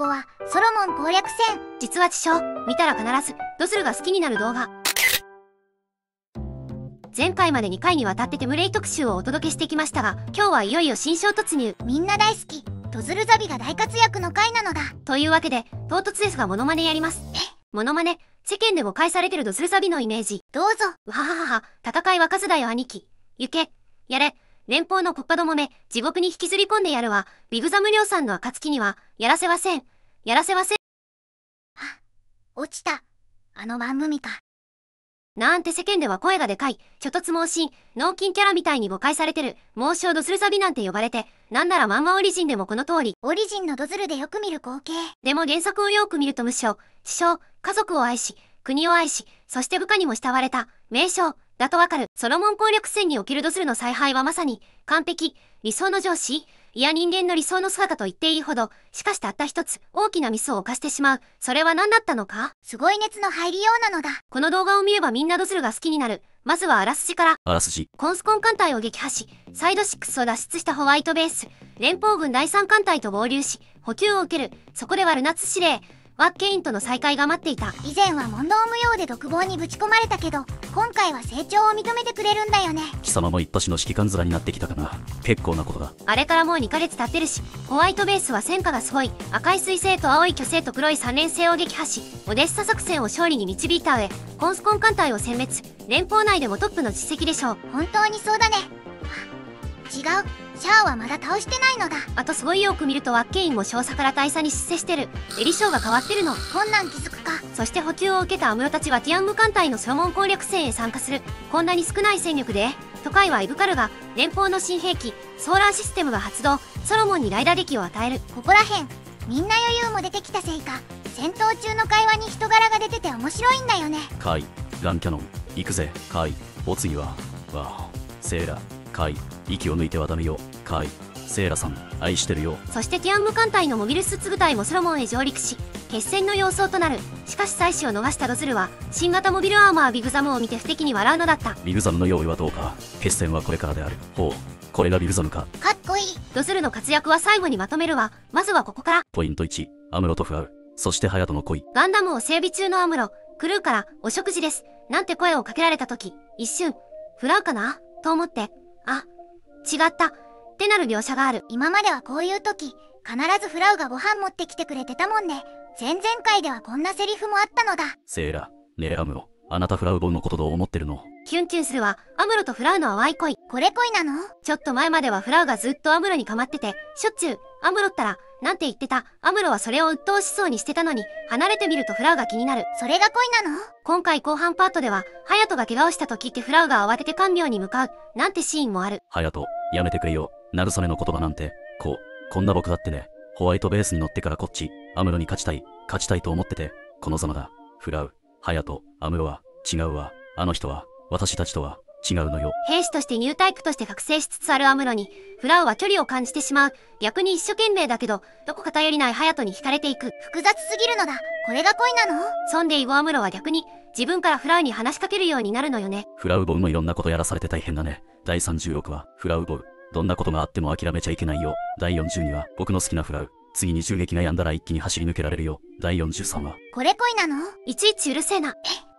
語はソロモン攻略戦。実は知賞見たら必ずドズルが好きになる動画。前回まで2回にわたってテムレイ特集をお届けしてきましたが今日はいよいよ新章突入。みんな大好き。ドズルザビが大活躍の回なのだ。というわけで唐突ですがモノマネやります。モノマネ世間で誤解されてるドズルザビのイメージ。どうぞ。うはははは戦いは数だよ兄貴。行け。やれ連邦の国家どもめ地獄に引きずり込んでやるわ。ビグザムリョウさんの暁にはやらせません。やらせません。落ちた。あの番組か。なんて世間では声がでかい、諸突猛進、脳筋キャラみたいに誤解されてる、猛将ドスルサビなんて呼ばれて、なんなら漫画オリジンでもこの通り。オリジンのドズルでよく見る光景。でも原作をよく見ると無償、師匠、家族を愛し、国を愛し、そして部下にも慕われた、名将、だとわかる。ソロモン攻略戦におけるドズルの采配はまさに、完璧、理想の上司、いや人間の理想の姿と言っていいほど、しかしたった一つ、大きなミスを犯してしまう。それは何だったのか？すごい熱の入りようなのだこの動画を見ればみんなドズルが好きになる。まずはあらすじから。あらすじ。コンスコン艦隊を撃破し、サイド6を脱出したホワイトベース、連邦軍第3艦隊と合流し、補給を受ける。そこではルナツ司令、ワッケインとの再会が待っていた。以前は問答無用で独房にぶち込まれたけど今回は成長を認めてくれるんだよね貴様も一発の指揮官面になってきたかな。結構なことだ。あれからもう2ヶ月経ってるし、ホワイトベースは戦果がすごい、赤い彗星と青い巨星と黒い三連星を撃破し、オデッサ作戦を勝利に導いた上、コンスコン艦隊を殲滅、連邦内でもトップの実績でしょう。本当にそうだねあ違うシャアはまだ倒してないのだあとすごいよく見るとワッケインも少佐から大佐に出世してる。エリショーが変わってるの。こんなん気づくかそして補給を受けたアムロたちはティアンム艦隊のソロモン攻略戦へ参加する。こんなに少ない戦力で、都会はイブカルが、連邦の新兵器、ソーラーシステムが発動、ソロモンに大打撃を与える。ここらへんみんな余裕も出てきたせいか戦闘中の会話に人柄が出てて面白いんだよねカイ、ガンキャノン、行くぜ、カイ。お次は、わあ、セーラ、カイ。息を抜いてはダメよ、カイ。セーラさん、愛してるよ。そしてティアンム艦隊のモビルスーツ部隊もソロモンへ上陸し、決戦の様相となる。しかし妻子を逃したドズルは、新型モビルアーマービグザムを見て不敵に笑うのだった。ビグザムの用意はどうか。決戦はこれからである。ほう、これがビグザムか。かっこいいドズルの活躍は最後にまとめるわ。まずはここから。ポイント1、アムロとフラウ。そしてハヤトの恋。ガンダムを整備中のアムロ、クルーから、お食事です。なんて声をかけられた時、一瞬、フラウかな？と思って、あ、違った。ってなる描写がある。今まではこういう時必ずフラウがご飯持ってきてくれてたもんね前々回ではこんなセリフもあったのだセーラ、ねえアムロ。あなたフラウボンのことどう思ってるの？キュンキュンするわ。アムロとフラウの淡い恋。これ恋なの？ちょっと前まではフラウがずっとアムロに構ってて、しょっちゅう、アムロったら、なんて言ってた。アムロはそれを鬱陶しそうにしてたのに、離れてみるとフラウが気になる。それが恋なの？今回後半パートでは、ハヤトが怪我をした時ってフラウが慌てて看病に向かう、なんてシーンもある。ハヤト、やめてくれよ。慰めの言葉なんて。こう、こんな僕だってね。ホワイトベースに乗ってからこっち、アムロに勝ちたい、勝ちたいと思ってて、このざまだ。フラウ、ハヤト、アムロは、違うわ。あの人は、私たちとは、違うのよ。兵士としてニュータイプとして覚醒しつつあるアムロに、フラウは距離を感じてしまう。逆に一生懸命だけど、どこか頼りないハヤトに惹かれていく。複雑すぎるのだこれが恋なの？そんでイゴアムロは逆に、自分からフラウに話しかけるようになるのよね。フラウボウもいろんなことやらされて大変だね。第30億は、フラウボウ。どんなことがあっても諦めちゃいけないよ。第42は、僕の好きなフラウ。次に銃撃が止んだら一気に走り抜けられるよ。第43は、これ恋なの？いちいちうるせえな。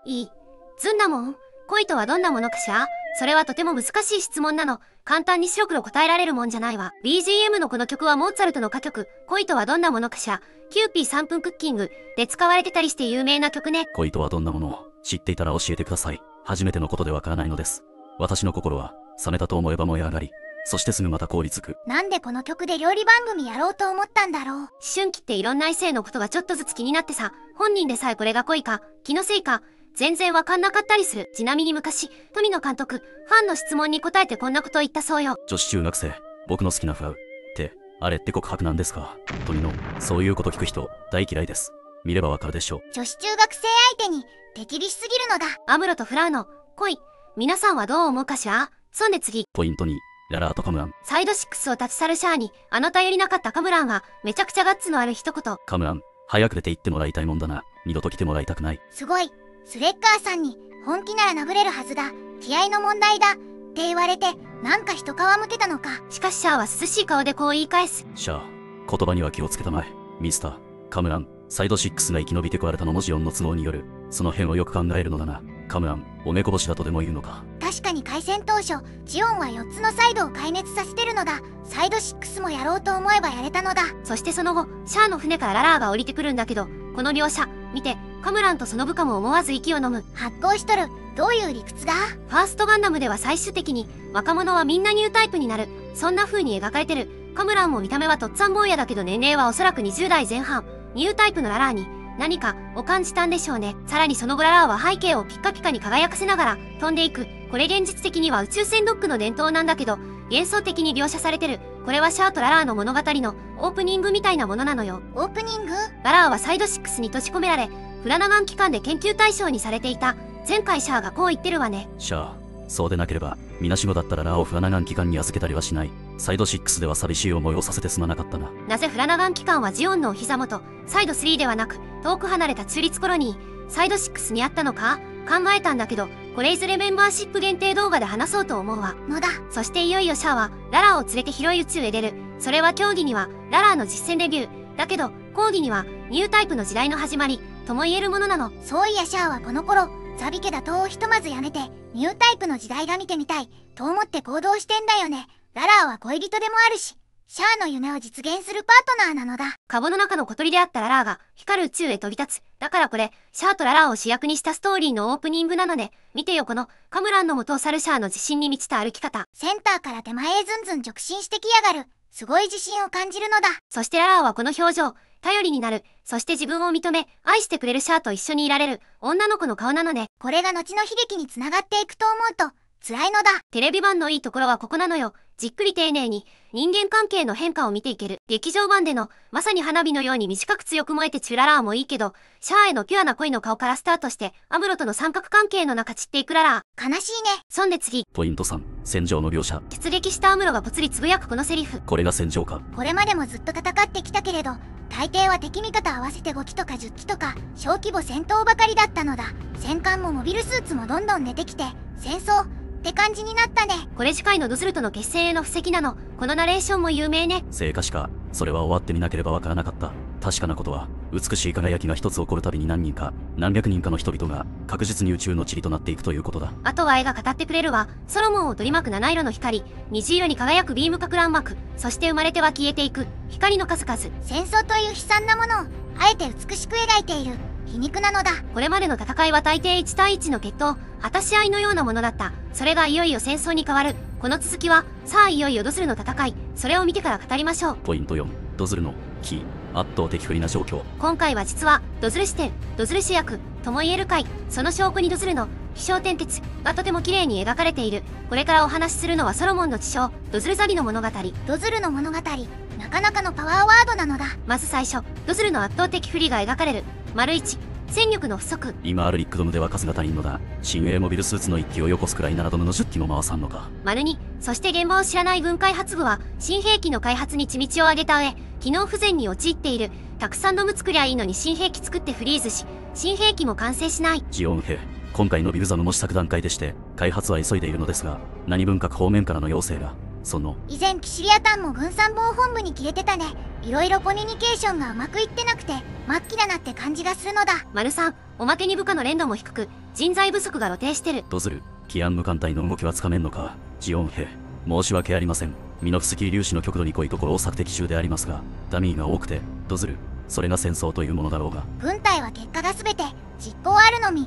いい。ずんだもん。恋とはどんなものかしら？それはとても難しい質問なの。簡単に白黒答えられるもんじゃないわ。BGM のこの曲はモーツァルトの歌曲、恋とはどんなものかしら？キューピー3分クッキングで使われてたりして有名な曲ね。恋とはどんなものを知っていたら教えてください。初めてのことでわからないのです。私の心は、冷めたと思えば燃え上がり、そしてすぐまた凍りつく。なんでこの曲で料理番組やろうと思ったんだろう？思春期っていろんな異性のことがちょっとずつ気になってさ、本人でさえこれが恋か、気のせいか、全然わかんなかったりする。ちなみに昔、富野監督、ファンの質問に答えてこんなこと言ったそうよ。女子中学生、僕の好きなフラウ。って、あれって告白なんですか？鳥の、そういうこと聞く人、大嫌いです。見ればわかるでしょう。女子中学生相手に手切りしすぎるのだアムロとフラウの、恋。皆さんはどう思うかしら？そんで次、ポイント2、ララートカムラン。サイド6を立ち去るシャアに、あの頼りなかったカムランが、めちゃくちゃガッツのある一言。カムラン、早く出て行ってもらいたいもんだな。二度と来てもらいたくない。すごいスレッガーさんに本気ならなぶれるはずだ気合の問題だって言われてなんか一皮むけたのかしかしシャアは涼しい顔でこう言い返す。シャア、言葉には気をつけたまえ。ミスター、カムラン、サイド6が生き延びてこられたのもジオンの都合による。その辺をよく考えるのだな。カムラン、おめこぼしだとでも言うのか。確かに開戦当初ジオンは4つのサイドを壊滅させてるのだサイド6もやろうと思えばやれたのだそしてその後、シャアの船からララーが降りてくるんだけど、この描写、見て、カムランとその部下も思わず息を飲む。発行しとるどういう理屈だ？ファーストガンダムでは最終的に、若者はみんなニュータイプになる。そんな風に描かれてる。カムランも見た目はとっつぁん坊やだけど年齢はおそらく20代前半。ニュータイプのララーに、何かを感じたんでしょうね。さらにその後ララーは背景をピッカピカに輝かせながら飛んでいく。これ現実的には宇宙船ドックの伝統なんだけど、幻想的に描写されてる。これはシャアとララーの物語のオープニングみたいなものなのよ。オープニング？ララーはサイド6に閉じ込められ、フラナガン機関で研究対象にされていた。前回シャアがこう言ってるわね。シャア、そうでなければ、みなしごだったらラーをフラナガン機関に預けたりはしない。サイド6では寂しい思いをさせてすまなかったな。なぜフラナガン機関はジオンのお膝元、サイド3ではなく、遠く離れた中立コロニー、サイド6にあったのか考えたんだけど、これいずれメンバーシップ限定動画で話そうと思うわ。のだそしていよいよシャアは、ララーを連れて広い宇宙へ出る。それは競技には、ララーの実戦デビュー。だけど、講義には、ニュータイプの時代の始まり、とも言えるものなの。そういやシャアはこの頃ザビ家打倒をひとまずやめてニュータイプの時代が見てみたいと思って行動してんだよねララーは恋人でもあるしシャアの夢を実現するパートナーなのだカゴの中の小鳥であったララーが光る宇宙へ飛び立つ。だからこれ、シャアとララーを主役にしたストーリーのオープニングなのね。見てよこの、カムランの元を去るシャアの自信に満ちた歩き方。センターから手前へずんずん直進してきやがるすごい自信を感じるのだそしてララーはこの表情、頼りになる。そして自分を認め、愛してくれるシャアと一緒にいられる、女の子の顔なのね。これが後の悲劇につながっていくと思うと辛いのだテレビ版のいいところはここなのよ。じっくり丁寧に人間関係の変化を見ていける。劇場版でのまさに花火のように短く強く燃えてチュララーもいいけど、シャアへのピュアな恋の顔からスタートして、アムロとの三角関係の中散っていくララー。悲しいねそんで次、ポイント3、戦場の描写。出撃したアムロがぽつりつぶやくこのセリフ。これが戦場か。これまでもずっと戦ってきたけれど大抵は敵味方合わせて5機とか10機とか小規模戦闘ばかりだったのだ戦艦もモビルスーツもどんどん出てきて戦争って感じになったねこれ次回のドズルとの決戦への布石なの。このナレーションも有名ね。聖火しか、それは終わってみなければわからなかった。確かなことは、美しい輝きが一つ起こるたびに何人か、何百人かの人々が、確実に宇宙の塵となっていくということだ。あとは絵が語ってくれるわ。ソロモンを取り巻く七色の光、虹色に輝くビーム核乱膜、そして生まれては消えていく、光の数々。戦争という悲惨なものをあえて美しく描いている皮肉なのだこれまでの戦いは大抵1対1の決闘、果たし合いのようなものだった。それがいよいよ戦争に変わる。この続きは、さあいよいよドズルの戦い、それを見てから語りましょう。ポイント4、ドズルの、キー、圧倒的不利な状況。今回は実は、ドズル視点、ドズル主役、とも言える回、その証拠にドズルの、気象転結がとても綺麗に描かれている。これからお話しするのはソロモンの地匠、ドズルザビの物語。ドズルの物語なかなかのパワーワードなのだまず最初、ドズルの圧倒的不利が描かれる。丸1、戦力の不足。今あるリックドムでは数が足りんのだ。新鋭モビルスーツの1機をよこすくらいならドムの10機も回さんのか。丸2、そして現場を知らない分開発部は、新兵器の開発に血道を上げた上、機能不全に陥っている。たくさんドム作りゃいいのに新兵器作ってフリーズし、新兵器も完成しない。ジオン兵。今回のビブザムも試作段階でして、開発は急いでいるのですが、何分各方面からの要請が、その、以前キシリアタンも軍参謀本部に消えてたねいろいろコミュニケーションがうまくいってなくて末期だなって感じがするのだ丸3、おまけに部下の連度も低く、人材不足が露呈してる。ドズル、キアン無艦隊の動きはつかめんのか？ジオン兵。申し訳ありません。ミノフスキー粒子の極度に濃いところを索敵中でありますが、ダミーが多くて、ドズル、それが戦争というものだろうが。軍隊は結果が全て実行あるのみっ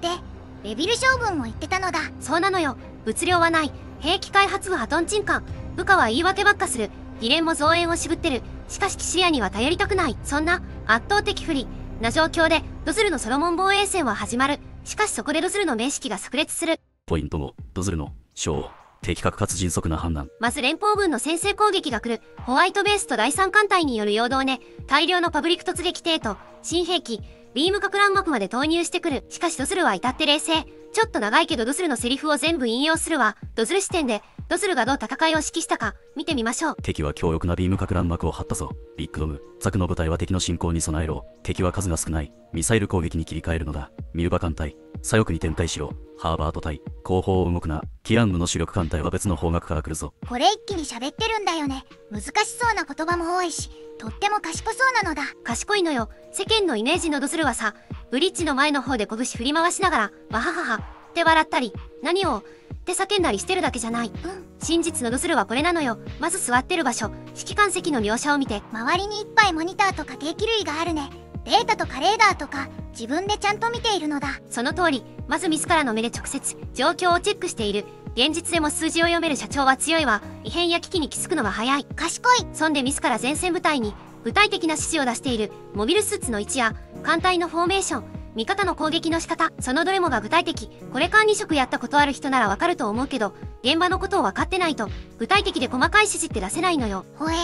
てレビル将軍も言ってたのだそうなのよ。物量はない。兵器開発部はトンチンカン。部下は言い訳ばっかする。議連も増援を渋ってる。しかしキシリアには頼りたくない。そんな圧倒的不利な状況で、ドズルのソロモン防衛戦は始まる。しかしそこでドズルの名式が炸裂する。ポイント5、ドズルの、小、的確かつ迅速な判断。まず連邦軍の先制攻撃が来る。ホワイトベースと第三艦隊による陽動ね。大量のパブリック突撃艇と、新兵器、ビーム核乱膜まで投入してくる。しかしドズルは至って冷静。ちょっと長いけどドズルのセリフを全部引用するわ。ドズル視点で、ドズルがどう戦いを指揮したか、見てみましょう。敵は強力なビーム核乱幕を張ったぞ。ビッグドム、ザクの部隊は敵の進攻に備えろ。敵は数が少ない。ミサイル攻撃に切り替えるのだ。ミューバ艦隊、左翼に展開しろ。ハーバート隊、後方を動くな。キアンムの主力艦隊は別の方角から来るぞ。これ一気に喋ってるんだよね難しそうな言葉も多いしとっても賢そうなのだ賢いのよ。世間のイメージのドズルはさ、ブリッジの前の方で拳振り回しながら、わははは、って笑ったり、何を、って叫んだりしてるだけじゃない。うん真実のドズルはこれなのよ。まず座ってる場所、指揮官席の描写を見て、周りにいっぱいモニターとか計器類があるねデータとかレーダーとか自分でちゃんと見ているのだ。その通り、まず自らの目で直接、状況をチェックしている。現実でも数字を読める社長は強いわ。異変や危機に気づくのは早い。賢い。そんで自ら前線部隊に。具体的な指示を出している。モビルスーツの位置や艦隊のフォーメーション。味方の攻撃の仕方。そのどれもが具体的。これ管理職やったことある人ならわかると思うけど現場のことを分かってないと具体的で細かい指示って出せないのよ。ほえ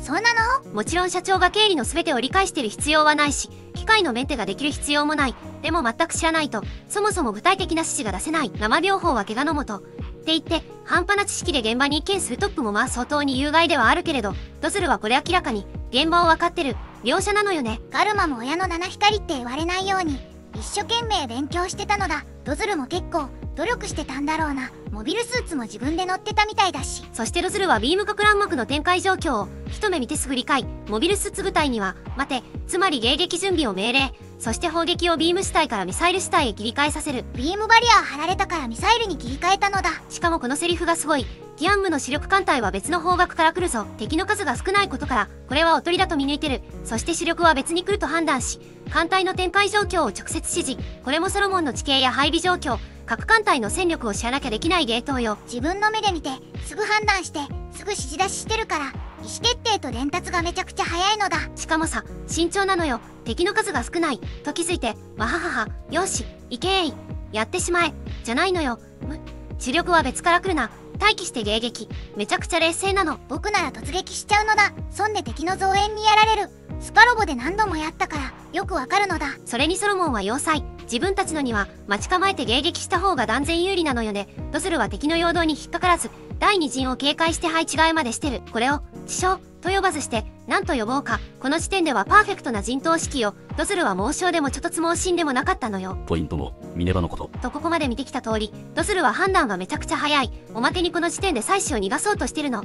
そうなの？もちろん社長が経理の全てを理解してる必要はないし機械のメンテができる必要もない。でも全く知らないとそもそも具体的な指示が出せない。生療法は怪我のもと。って言って半端な知識で現場に一見するトップもまあ相当に有害ではあるけれどドズルはこれ明らかに。現場を分かってる。描写なのよね。ガルマも親の七光って言われないように一生懸命勉強してたのだ。ドズルも結構。努力してたんだろうな。モビルスーツも自分で乗ってたみたいだし。そしてドズルはビーム核乱幕の展開状況を一目見てすぐ理解。モビルスーツ部隊には待て。つまり迎撃準備を命令。そして砲撃をビーム主体からミサイル主体へ切り替えさせる。ビームバリア張られたからミサイルに切り替えたのだ。しかもこのセリフがすごい。ギアンムの主力艦隊は別の方角から来るぞ。敵の数が少ないことからこれはおとりだと見抜いてる。そして主力は別に来ると判断し艦隊の展開状況を直接指示。これもソロモンの地形や配備状況各艦隊の戦力を知らなきゃできないゲートよ。自分の目で見てすぐ判断してすぐ指示出ししてるから意思決定と伝達がめちゃくちゃ早いのだ。しかもさ慎重なのよ。敵の数が少ない。と気づいてわはははよし行けーい。やってしまえ。じゃないのよ。む主力は別から来るな。待機して迎撃。めちゃくちゃ冷静なの。僕なら突撃しちゃうのだ。そんで敵の増援にやられる。スパロボで何度もやったからよくわかるのだ。それにソロモンは要塞自分たちのには待ち構えて迎撃した方が断然有利なのよね。ドズルは敵の陽動に引っかからず第二陣を警戒して配置換えまでしてる。これを地将と呼ばずして何と呼ぼうか。この時点ではパーフェクトな陣頭指揮をドズルは猛将でもちょっとつ猛進でもなかったのよ。ポイントも、ミネバのこと。とここまで見てきた通りドズルは判断がめちゃくちゃ早い。おまけにこの時点で妻子を逃がそうとしてるの。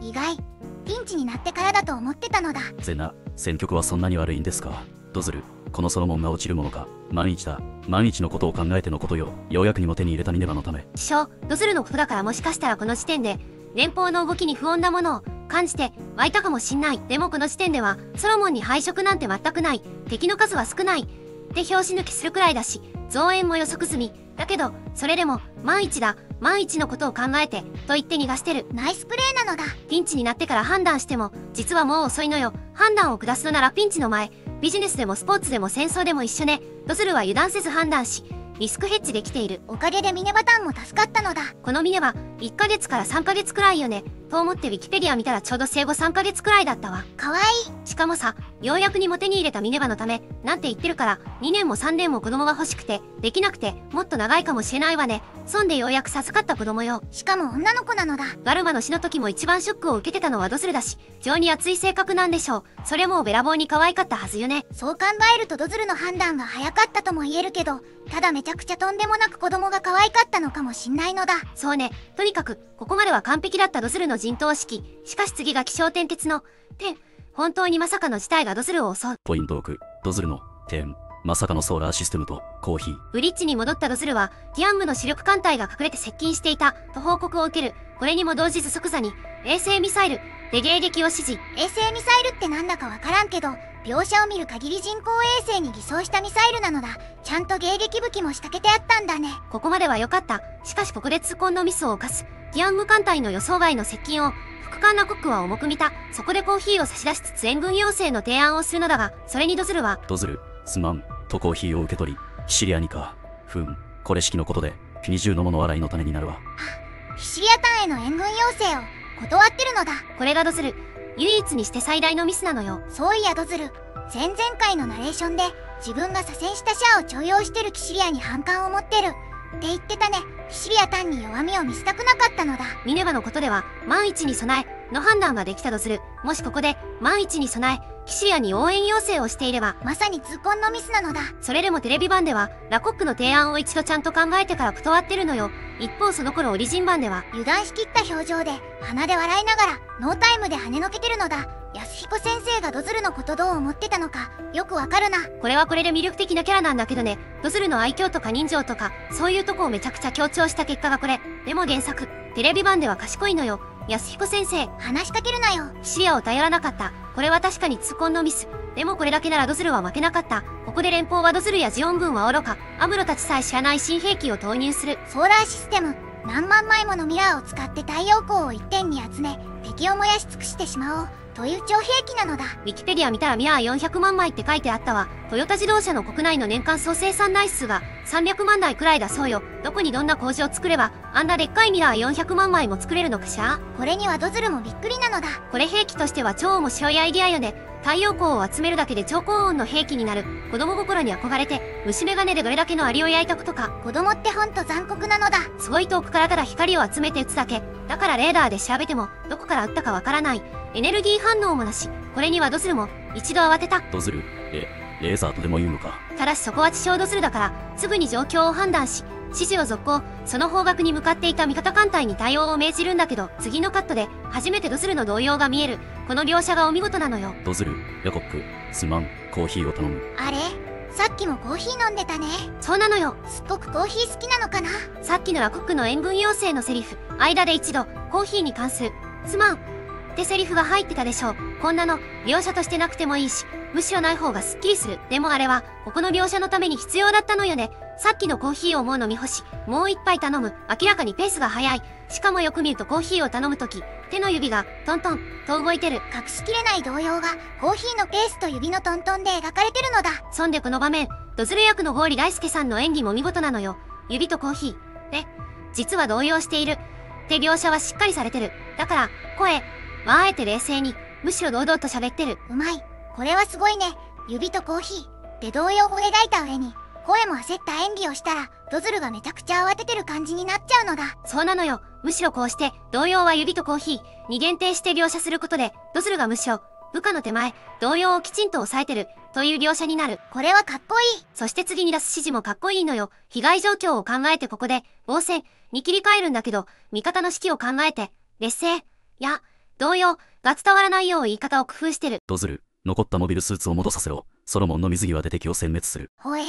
意外ピンチになってからだと思ってたのだ。ゼナ、戦局はそんなに悪いんですか？ドズル、このソロモンが落ちるものか。万一だ。万一のことを考えてのことよ。ようやくにも手に入れたミネバのため。地将ドズルの？ことだからもしかしたらこの時点で連邦の動きに不穏なものを感じて湧いたかもしんない。でもこの時点ではソロモンに配色なんて全くない。敵の数は少ない。で拍子抜きするくらいだし増援も予測済み。だけどそれでも万一だ。万一のことを考えてと言って逃がしてる。ナイスプレーなのだ。ピンチになってから判断しても実はもう遅いのよ。判断を下すのならピンチの前ビジネスでもスポーツでも戦争でも一緒ね。ドズルは油断せず判断しリスクヘッジできている。おかげでミネバタンも助かったのだ。このミネは1ヶ月から3ヶ月くらいよねと思ってウィキペディア見たらちょうど生後3ヶ月くらいだったわ。かわいい。しかもさようやくにも手に入れたミネバのため。なんて言ってるから2年も3年も子供が欲しくてできなくてもっと長いかもしれないわね。そんでようやく授かった子供よ。しかも女の子なのだ。ガルマの死の時も一番ショックを受けてたのはドスルだし情に熱い性格なんでしょう。それもべらぼうに可愛かったはずよね。そう考えるとドズルの判断が早かったとも言えるけどただめちゃくちゃとんでもなく子供が可愛かったのかもしんないのだそうねとにかくここまでは完璧だったドズルの陣頭式しかし次が気象転結のて本当にまさかの事態がドズルを襲うポイント6、ドズルの点。まさかのソーラーシステムとコーヒー。ブリッジに戻ったドズルは、ディアンムの主力艦隊が隠れて接近していた、と報告を受ける。これにも同時即座に、衛星ミサイル、で迎撃を指示。衛星ミサイルってなんだかわからんけど描写を見る限り人工衛星に偽装したミサイルなのだちゃんと迎撃武器も仕掛けてあったんだねここまでは良かった。しかしここで痛恨のミスを犯す。ディアンム艦隊の予想外の接近を、副艦なコックは重く見た。そこでコーヒーを差し出しつつ援軍要請の提案をするのだが、それにドズルは、ドズル、すまん、とコーヒーを受け取り、シリアにか。ふん、これ式のことで、二重のもの洗いの種になるわ。ヒシリアタンへの援軍要請を断ってるのだこれがドズル、唯一にして最大のミスなのよ。そういやドズル。前々回のナレーションで自分が左遷したシャアを重用してるキシリアに反感を持ってる。って言ってたね。キシリア単に弱みを見せたくなかったのだ。ミネバのことでは万一に備えの判断ができたとするもしここで万一に備えキシリアに応援要請をしていれば、まさに痛恨のミスなのだ。それでもテレビ版では、ラコックの提案を一度ちゃんと考えてから断ってるのよ。一方その頃オリジン版では、油断しきった表情で鼻で笑いながらノータイムで跳ねのけてるのだ安彦先生がドズルのことどう思ってたのかよくわかるなこれはこれで魅力的なキャラなんだけどね、ドズルの愛嬌とか人情とか、そういうとこをめちゃくちゃ強調した結果がこれ。でも原作、テレビ版では賢いのよ。安彦先生、話しかけるなよ視野を頼らなかった。これは確かに痛恨のミス。でもこれだけならドズルは負けなかった。ここで連邦はドズルやジオン軍は愚か。アムロたちさえ知らない新兵器を投入する。ソーラーシステム何万枚ものミラーを使って太陽光を一点に集め敵を燃やし尽くしてしまおうという超兵器なのだウィキペディア見たらミラー400万枚って書いてあったわ。トヨタ自動車の国内の年間総生産台数が300万台くらいだそうよ。どこにどんな工場を作れば、あんなでっかいミラー400万枚も作れるのかしら？これにはドズルもびっくりなのだこれ兵器としては超面白いアイディアよね。太陽光を集めるだけで超高温の兵器になる。子供心に憧れて、虫眼鏡でどれだけのアリを焼いたことか。子供ってほんと残酷なのだすごい遠くからただ光を集めて撃つだけ。だからレーダーで調べても、どこから撃ったかわからない。エネルギー反応もなし。これにはドズルも、一度慌てた。ドズルえ、レーザーとでも言うのか？ただしそこは地上ドズルだから、すぐに状況を判断し、指示を続行、その方角に向かっていた味方艦隊に対応を命じるんだけど、次のカットで、初めてドズルの動揺が見える。この描写がお見事なのよ。ドズル、ヤコック、すまん、コーヒーを頼む。あれ？さっきもコーヒー飲んでたねそうなのよ。すっごくコーヒー好きなのかな？さっきのラコックの塩分要請のセリフ、間で一度、コーヒーに関する、すまん、ってセリフが入ってたでしょう。こんなの、描写としてなくてもいいし、むしろない方がスッキリする。でもあれは、ここの描写のために必要だったのよね。さっきのコーヒーをもう飲み干し、もう一杯頼む。明らかにペースが速い。しかもよく見るとコーヒーを頼むとき、手の指が、トントン、と動いてる。隠しきれない動揺がコーヒーのペースと指のトントンで描かれてるのだそんでこの場面、ドズル役のゴーリ大輔さんの演技も見事なのよ。指とコーヒー。で、実は動揺している。って描写はしっかりされてる。だから、声、はあえて冷静に、むしろ堂々と喋ってる。うまい。これはすごいね。指とコーヒー。で動揺を描いた上に声も焦った演技をしたらドズルがめちゃくちゃ慌ててる感じになっちゃうのだ。そうなのよ。むしろこうして、動揺は指とコーヒーに限定して描写することで、ドズルがむしろ、部下の手前、動揺をきちんと抑えてる、という描写になる。これはかっこいい。そして次に出す指示もかっこいいのよ。被害状況を考えてここで、防戦。に切り替えるんだけど、味方の指揮を考えて、劣勢、や、動揺が伝わらないよう言い方を工夫してる。ドズル、残ったモビルスーツを戻させろ。ソロモンの水際で敵を殲滅する。ほえ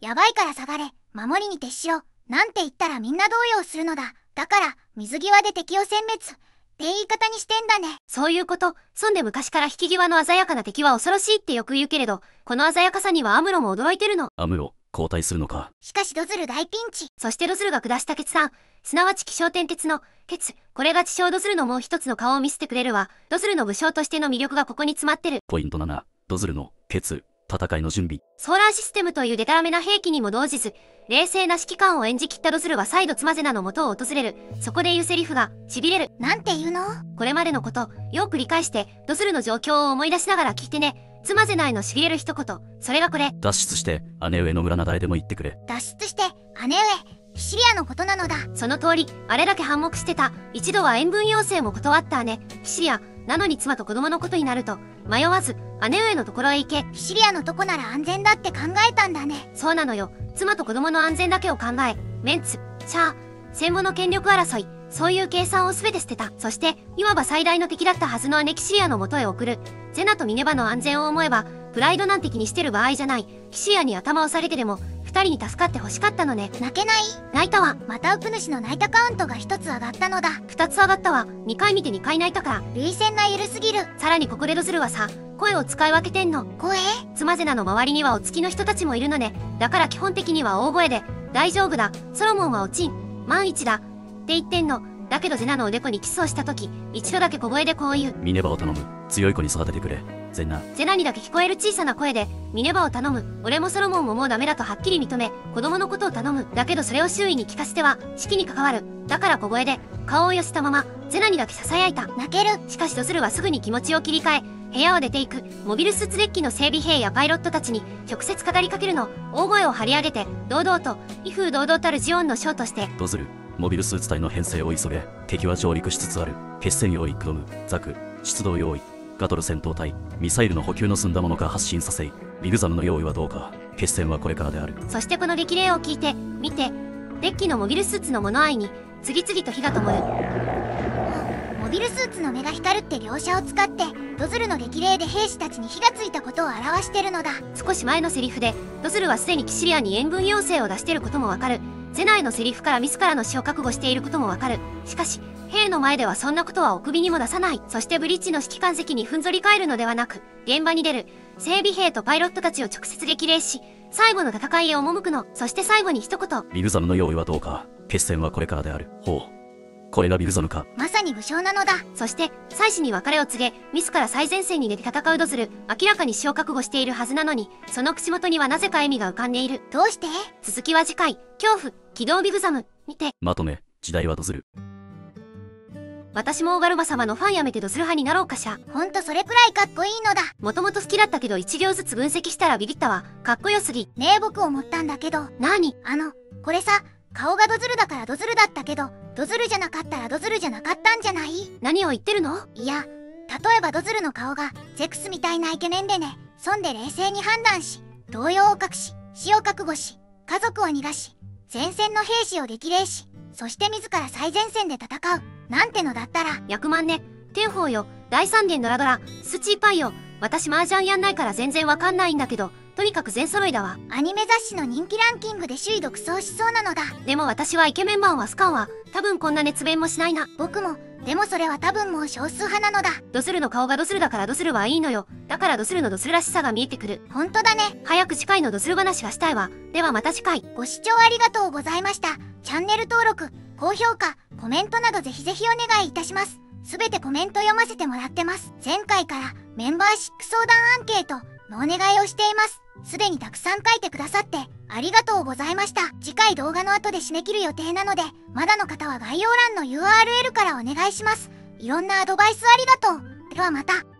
やばいから下がれ守りに徹しろなんて言ったらみんな動揺するのだだから水際で敵を殲滅って言い方にしてんだねそういうこと、そんで昔から引き際の鮮やかな敵は恐ろしいってよく言うけれど、この鮮やかさにはアムロも驚いてるの。アムロ、交代するのか？しかしドズル大ピンチそしてドズルが下した決断、すなわち気象転結の、決、これが地上ドズルのもう一つの顔を見せてくれるわ。ドズルの武将としての魅力がここに詰まってる。ポイント7、ドズルの、ケツ、戦いの準備。ソーラーシステムというデタラメな兵器にも動じず、冷静な指揮官を演じきったドズルは再度妻ゼナの元を訪れる。そこで言うセリフが、痺れる。なんて言うの？これまでのこと、よく繰り返して、ドズルの状況を思い出しながら聞いてね。妻ゼナへの痺れる一言。それがこれ。脱出して、姉上の村な誰でも行ってくれ。脱出して姉上キシリアのことなのだその通り、あれだけ反目してた。一度は塩分要請も断った姉、キシリア。なのに妻と子供のことになると、迷わず、姉上のところへ行け。キシリアのとこなら安全だって考えたんだねそうなのよ。妻と子供の安全だけを考え、メンツ、シャア、戦後の権力争い、そういう計算を全て捨てた。そして、いわば最大の敵だったはずの姉キシリアの元へ送る。ゼナとミネバの安全を思えば、プライドなんて気にしてる場合じゃない。キシリアに頭をされてでも、二人に助かって欲しかったのね。泣けない？泣いたわ。またウプ主の泣いたカウントが一つ上がったのだ二つ上がったわ。二回見て二回泣いたから。涙腺が緩すぎるさらにここでドズルはさ、声を使い分けてんの。声？妻ゼナの周りにはお付きの人たちもいるのね。だから基本的には大声で、大丈夫だ、ソロモンは落ちん、万一だ、って言ってんの。だけどゼナのおでこにキスをした時、一度だけ小声でこう言う。ミネバを頼む。強い子に育ててくれ。ゼンナ。ゼナにだけ聞こえる小さな声で、ミネバを頼む。俺もソロモンももうダメだとはっきり認め、子供のことを頼む。だけどそれを周囲に聞かせては、式に関わる。だから小声で、顔を寄せたまま、ゼナにだけ囁いた。泣けるしかしドズルはすぐに気持ちを切り替え、部屋を出ていく、モビルスーツデッキの整備兵やパイロットたちに直接語りかけるの、大声を張り上げて、堂々と、威風堂々たるジオンの将として、ドズル、モビルスーツ隊の編成を急げ。敵は上陸しつつある。決戦用意、クドム、ザク、出動用意。ガトル戦闘隊、ミサイルの補給の済んだものか発進させ、ビグザムの用意はどうか、決戦はこれからである。そしてこの激励を聞いて、見て、デッキのモビルスーツの物合いに、次々と火が灯る。モビルスーツの目が光るって描写を使ってドズルの激励で兵士たちに火がついたことを表してるのだ少し前のセリフで、ドズルはすでにキシリアに援軍要請を出してることもわかる。ゼナイのセリフから自らの死を覚悟していることもわかる。しかし、兵の前ではそんなことはお首にも出さない。そしてブリッジの指揮官席にふんぞり返るのではなく、現場に出る、整備兵とパイロットたちを直接激励し、最後の戦いへ赴くの。そして最後に一言。リグザムの用意はどうか、決戦はこれからである。ほう。これがビグザムか。まさに武将なのだそして、妻子に別れを告げ、自ら最前線に出て戦うドズル、明らかに死を覚悟しているはずなのに、その口元にはなぜか笑みが浮かんでいる。どうして？続きは次回、恐怖、機動ビグザム、にて、まとめ、時代はドズル。私もオガルバ様のファンやめてドズル派になろうかしら。ほんとそれくらいかっこいいのだもともと好きだったけど一行ずつ分析したらビビったわ。かっこよすぎ。ねえ僕思ったんだけどなーにあのこれさ顔がドズルだからドズルだったけどドズルじゃなかったらドズルじゃなかったんじゃない？何を言ってるの？いや例えばドズルの顔がゼクスみたいなイケメンでねそんで冷静に判断し動揺を隠し死を覚悟し家族を逃がし前線の兵士を激励しそして自ら最前線で戦うなんてのだったら役満ね。天宝よ。第三殿ドラドラ。スチーパイよ。私麻雀やんないから全然わかんないんだけど、とにかく全揃いだわ。アニメ雑誌の人気ランキングで首位独走しそうなのだでも私はイケメンマンは好かんわ。多分こんな熱弁もしないな。僕もでもそれは多分もう少数派なのだドスルの顔がドスルだからドスルはいいのよ。だからドスルのドスルらしさが見えてくる。本当だね早く次回のドスル話がしたいわ。ではまた次回。ご視聴ありがとうございましたチャンネル登録高評価コメントなどぜひぜひお願いいたしますすべてコメント読ませてもらってます前回からメンバーシック相談アンケートのお願いをしていますすでにたくさん書いてくださってありがとうございました。次回動画の後で締め切る予定なのでまだの方は概要欄の URL からお願いします。いろんなアドバイスありがとう。ではまた。